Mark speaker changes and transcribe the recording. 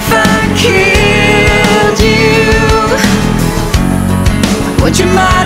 Speaker 1: If I killed you? Would you mind